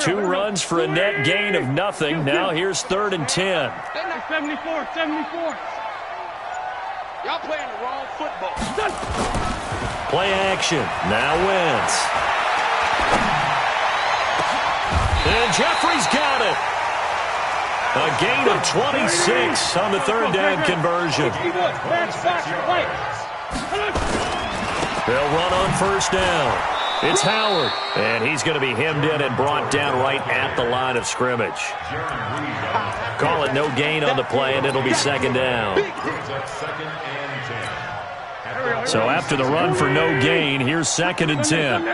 Two runs for a net gain of nothing. Now here's third and 10. 74, 74. Y'all playing the wrong football. Play action. Now Wentz. And Jeffery's got it. A gain of 26 on the third down conversion. They'll run on first down. It's Howard, and he's going to be hemmed in and brought down right at the line of scrimmage. Call it no gain on the play, and it'll be second down. So after the run for no gain, here's second and 10. From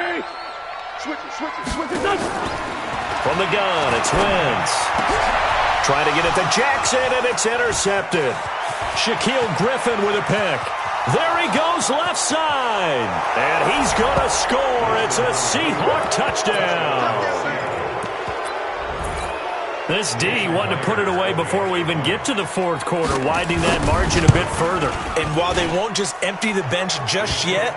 the gun, it's Wentz. Trying to get it to Jackson, and it's intercepted. Shaquill Griffin with a pick. There he goes left side. And he's going to score. It's a Seahawk touchdown. This D wanted to put it away before we even get to the fourth quarter, widening that margin a bit further. And while they won't just empty the bench just yet,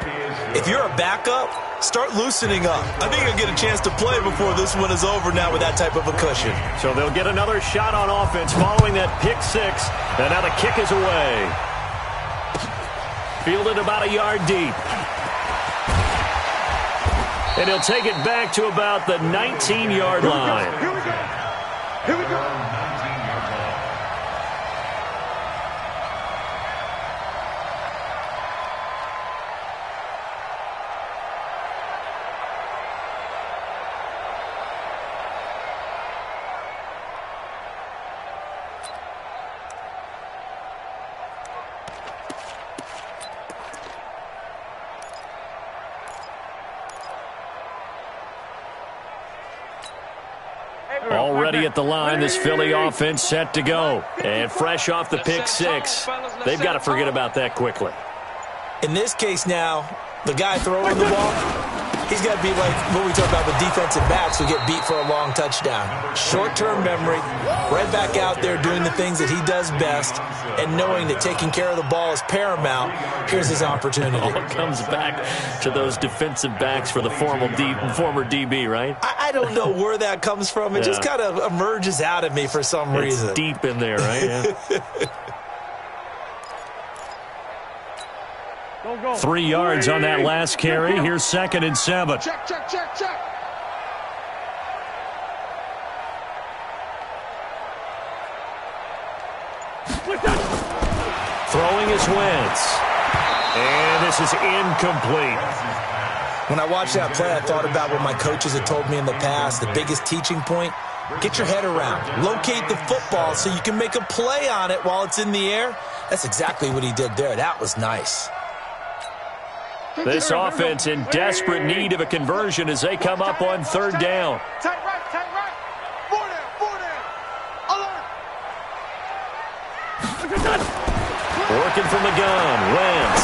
if you're a backup, start loosening up. I think you'll get a chance to play before this one is over now with that type of a cushion. So they'll get another shot on offense following that pick six. And now the kick is away. Fielded about a yard deep. And he'll take it back to about the 19-yard line. Here we go. Here we go. Already at the line, this Philly offense set to go. And fresh off the pick six, they've got to forget about that quickly. In this case now, the guy throwing the ball, he's got to be like what we talk about with defensive backs who get beat for a long touchdown. Short-term memory, right back out there doing the things that he does best, and knowing that taking care of the ball is paramount, here's his opportunity. It All comes back to those defensive backs for the formal D, former DB, right? I, I don't know where that comes from. It Yeah. just kind of emerges out of me for some It's reason. deep in there, right? Yeah. Go, go. Three yards on that last carry. Here's second and seven. Check, check, check, check. Throwing his Wentz. And this is incomplete. When I watched that play, I thought about what my coaches had told me in the past. The biggest teaching point, get your head around. Locate the football so you can make a play on it while it's in the air. That's exactly what he did there. That was nice. This offense in desperate need of a conversion as they come up on third down. Working from the gun. Wentz.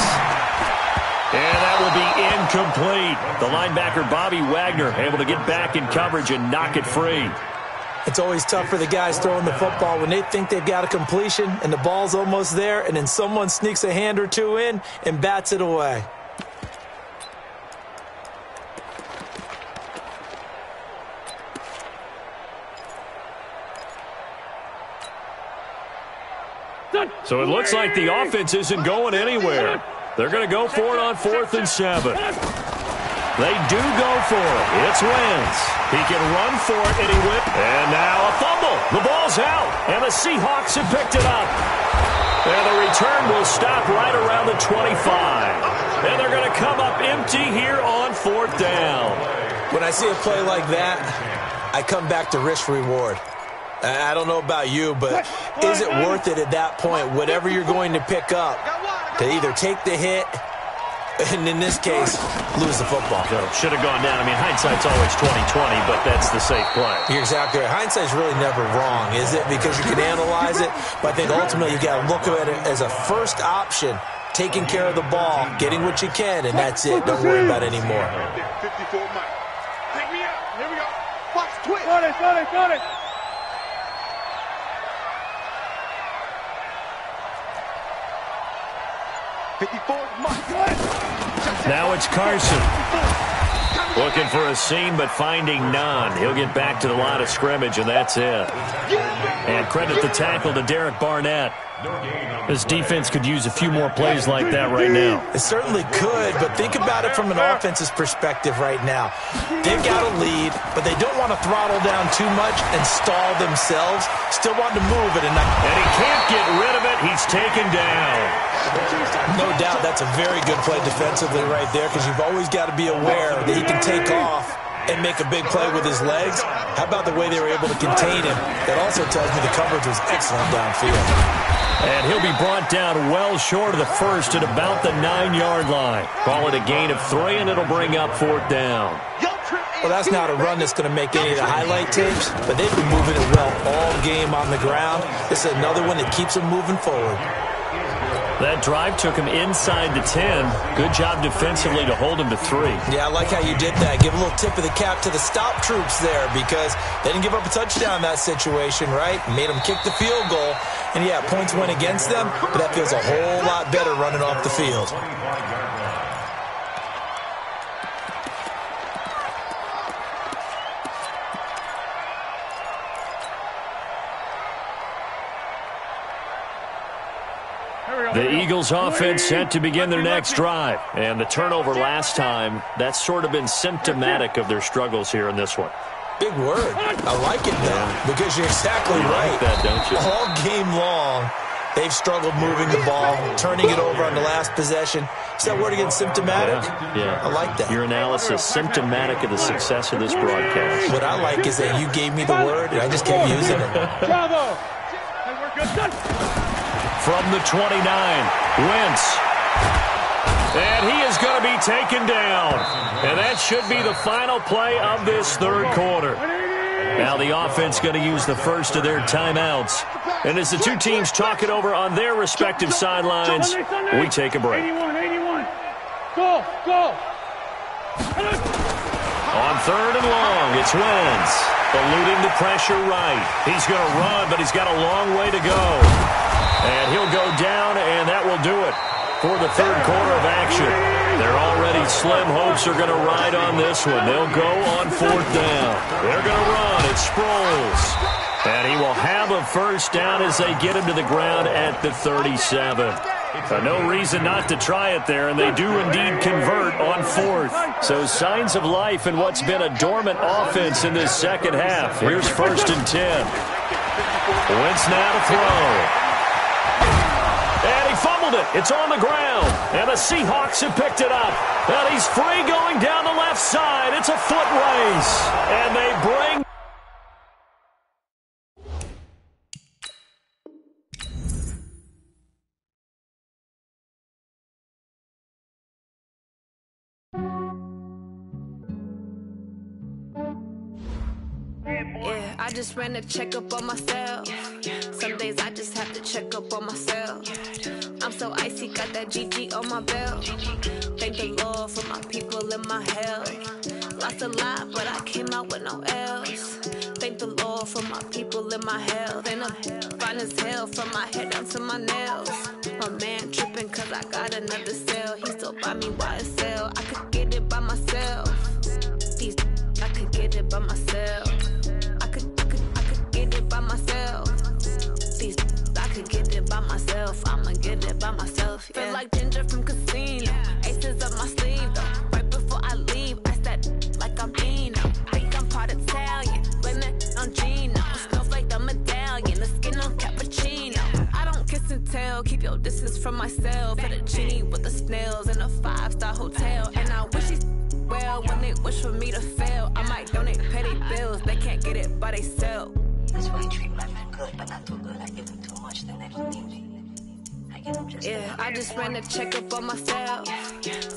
And that will be incomplete. The linebacker, Bobby Wagner, able to get back in coverage and knock it free. It's always tough for the guys throwing the football when they think they've got a completion and the ball's almost there, and then someone sneaks a hand or two in and bats it away. So it looks like the offense isn't going anywhere. They're going to go for it on fourth and seven. They do go for it. It's Wentz. He can run for it, and he whip. And now a fumble. The ball's out, and the Seahawks have picked it up. And the return will stop right around the 25. And they're going to come up empty here on fourth down. When I see a play like that, I come back to risk reward. I I don't know about you, but is it worth it at that point, whatever you're going to pick up, to either take the hit and in this case, lose the football? So should have gone down. I mean, hindsight's always 2020, but that's the safe play. You're exactly right. Hindsight's really never wrong, is it? Because you can analyze it, but I think ultimately you got to look at it as a first option, taking care of the ball, getting what you can, and that's it. Don't worry about it anymore. 54 Mike. Pick me up. Here we go. Watch twist. Got it, got it, got it. Fifty-four Now it's Carson. Looking for a seam, but finding none. He'll get back to the line of scrimmage, and that's it. And credit the tackle to Derek Barnett. This defense could use a few more plays like that right now. It certainly could, but think about it from an offense's perspective right now. They've got a lead, but they don't want to throttle down too much and stall themselves. Still want to move it. And, and he can't get taken down. No doubt that's a very good play defensively right there because you've always got to be aware that he can take off and make a big play with his legs. How about the way they were able to contain him? That also tells me the coverage was excellent downfield. And he'll be brought down well short of the first at about the nine-yard line. Call it a gain of three, and it'll bring up fourth down. Well, that's not a run that's going to make any of the highlight tapes, but they've been moving it well all game on the ground. This is another one that keeps them moving forward. That drive took him inside the 10. Good job defensively to hold him to three. Yeah, I like how you did that. Give a little tip of the cap to the stop troops there because they didn't give up a touchdown in that situation, right? Made them kick the field goal. And yeah, points went against them, but that feels a whole lot better running off the field. The Eagles offense set to begin their next drive. And the turnover last time, that's sort of been symptomatic of their struggles here in this one. Big word. I like it, though, because you're exactly you right. Like that, don't you? All game long, they've struggled moving the ball, turning it over on the last possession. Is that word again, symptomatic? Yeah, yeah. I like that. Your analysis, symptomatic of the success of this broadcast. What I like is that you gave me the word, and I just kept using it. Bravo! From the 29, Wentz. And he is going to be taken down. And that should be the final play of this third quarter. Now the offense going to use the first of their timeouts. And as the two teams talk it over on their respective sidelines, we take a break. 81, 81. Go, go. On third and long, it's Wentz. Eluding the pressure right. He's going to run, but he's got a long way to go. And he'll go down, and that will do it for the third quarter of action. They're already slim hopes are going to ride on this one. They'll go on fourth down. They're going to run. It's Sproles. And he will have a first down as they get him to the ground at the 37. Uh, no reason not to try it there, and they do indeed convert on fourth. So signs of life in what's been a dormant offense in this second half. Here's first and 10. Wentz now to throw. And he fumbled it. It's on the ground. And the Seahawks have picked it up. And he's free going down the left side. It's a foot race. And they Yeah, I just ran a checkup on myself. Some days I just have to check up on myself. I'm so icy, got that GG on my belt. Thank the Lord for my people and my health. Lost a lot, but I came out with no else. Thank the Lord for my people and my health. And I'm fine as hell from my head down to my nails. My man tripping cause I got another cell. He still buy me YSL. I could get it by myself. These I could get it by myself. Myself. I'ma get it by myself. Yeah. Feel like ginger from casino. Aces up my sleeve though. Right before I leave, I said like I'm Eno. Think I'm part Italian. It on Gino. Snowflake the medallion. The skin on cappuccino. I don't kiss and tell. Keep your distance from myself. Fettuccine with the snails in a five star hotel. And I wish these well when they wish for me to fail. I might donate petty bills. They can't get it by they self. That's why I treat black men good, but not too good. I give Yeah, I just ran a checkup on myself.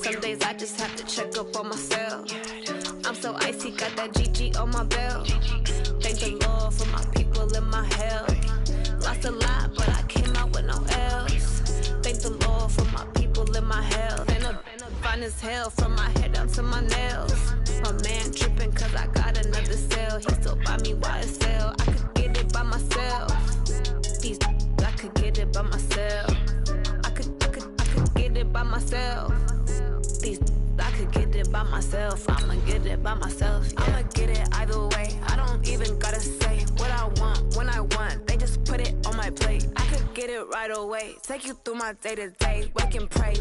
Some days I just have to check up on myself. I'm so icy, got that GG on my belt. Thank the Lord for my people and my health. Lost a lot, but I came out with no else. Thank the Lord for my people and my health. And I'm fine as hell from my head down to my nails. My man tripping cause I got another cell. He still buy me YSL. I could get it by myself. These I could get it by myself. Myself. These I could get it by myself. I'ma get it by myself. I'ma get it either way. I don't even gotta say what I want when I want. They just put it on my plate. I could get it right away. Take you through my day to day. Wake and pray.